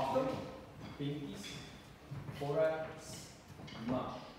After 24 hours, March.